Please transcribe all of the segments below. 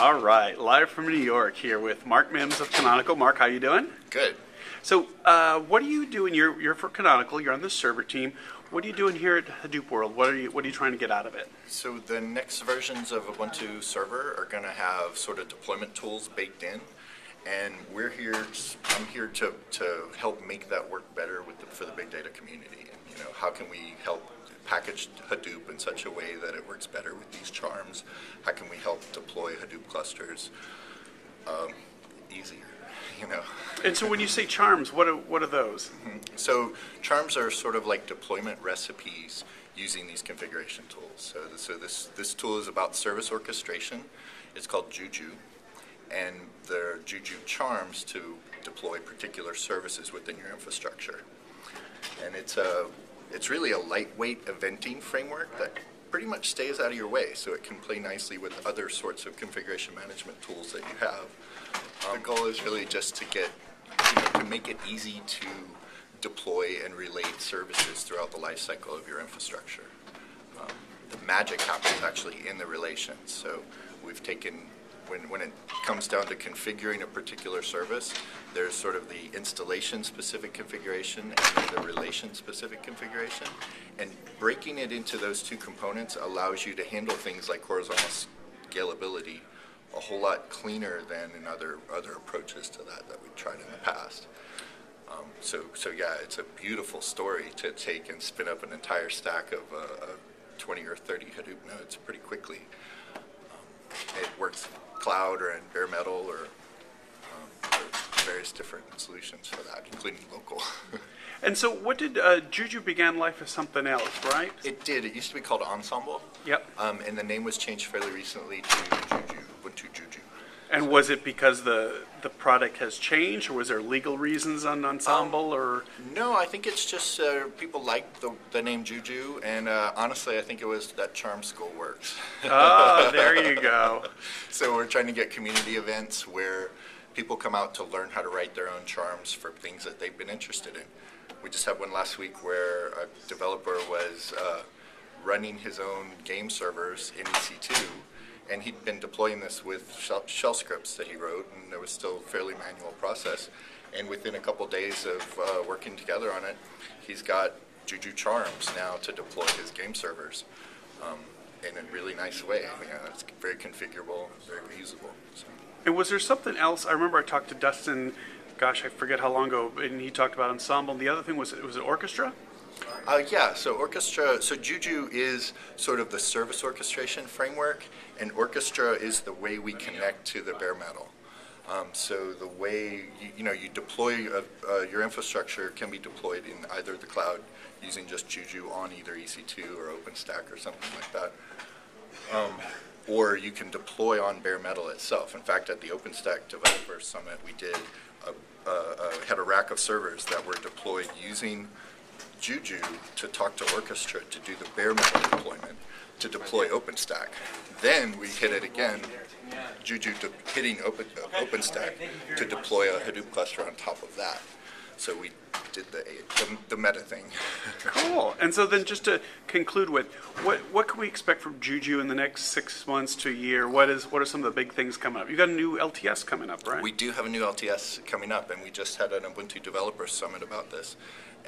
All right, live from New York here with Mark Mims of Canonical. Mark, how you doing? Good. So, uh, what are you doing? You're, you're for Canonical. You're on the server team. What are you doing here at Hadoop World? What are you What are you trying to get out of it? So the next versions of Ubuntu Server are going to have sort of deployment tools baked in, and we're here. I'm here to, to help make that work better with the, for the big data community. And you know, how can we help package Hadoop in such a way that it works better with these charms? How can we help deploy Hadoop clusters um, easier? You know. And so, when you say charms, what are what are those? So charms are sort of like deployment recipes using these configuration tools. So, th- so this this tool is about service orchestration. It's called Juju, and they're Juju charms to deploy particular services within your infrastructure. And it's a it's really a lightweight eventing framework that pretty much stays out of your way, so it can play nicely with other sorts of configuration management tools that you have. Um, the goal is really just to get you know, to make it easy to deploy and relate services throughout the lifecycle of your infrastructure. Um, the magic happens actually in the relations. So we've taken when, when it comes down to configuring a particular service, there's sort of the installation specific configuration and the relation specific configuration. And breaking it into those two components allows you to handle things like horizontal scalability a whole lot cleaner than in other other approaches to that that we've tried in the past. Um, so, so yeah, it's a beautiful story to take and spin up an entire stack of uh, 20 or 30 Hadoop nodes pretty quickly. Um, it works cloud or in bare metal or, um, various different solutions for that, including local. And so, what did uh, Juju began life as something else, right? it did. It used to be called Ensemble, Yep. um, and the name was changed fairly recently to Juju. And was it because the the product has changed, or was there legal reasons on Ensemble, or No, I think it's just uh, people like the, the name Juju, and uh, honestly, I think it was that Charm School works. oh, there you go. so we're trying to get community events where people come out to learn how to write their own charms for things that they've been interested in. We just had one last week where a developer was uh, running his own game servers in EC2, and he'd been deploying this with shell, shell scripts that he wrote, and there was still a fairly manual process. And within a couple days of uh, working together on it, he's got Juju charms now to deploy his game servers um, in a really nice way. I mean, it's very configurable, very reusable. So. And was there something else? I remember I talked to Dustin. Gosh, I forget how long ago, and he talked about Ensemble. And The other thing was it was it orchestra? Uh, yeah, so orchestra, so Juju is sort of the service orchestration framework, and orchestra is the way we connect to the bare metal. Um, so the way you, you know you deploy uh, uh, your infrastructure can be deployed in either the cloud using just Juju on either EC2 or OpenStack or something like that, um, or you can deploy on bare metal itself. In fact, at the OpenStack Developer Summit, we did a, uh, uh, had a rack of servers that were deployed using Juju to talk to Orchestra to do the bare metal deployment to deploy OpenStack. Then we hit it again, Juju hitting Open, uh, OpenStack to deploy a Hadoop cluster on top of that. So we did the, the, the meta thing. Cool. And so then, just to conclude with, what what can we expect from Juju in the next six months to a year? What is what are some of the big things coming up? You got a new LTS coming up, right? We do have a new LTS coming up, and we just had an Ubuntu Developer Summit about this.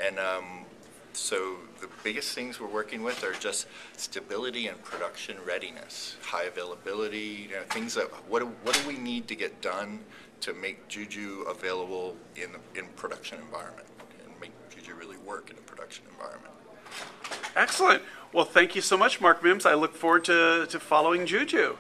And um, so the biggest things we're working with are just stability and production readiness, high availability, you know, things that what do, what do we need to get done to make Juju available in in production environment and make Juju really work in a production environment. Excellent. Well, thank you so much, Mark Mims. I look forward to, to following Juju.